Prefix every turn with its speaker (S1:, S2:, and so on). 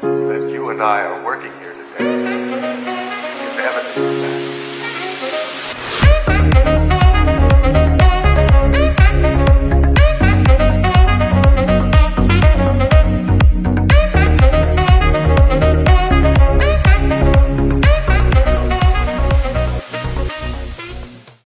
S1: that you and I are working here today.